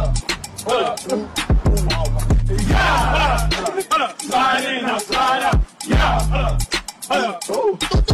up Slide in, now slide out. Yeah. Uh. Yeah.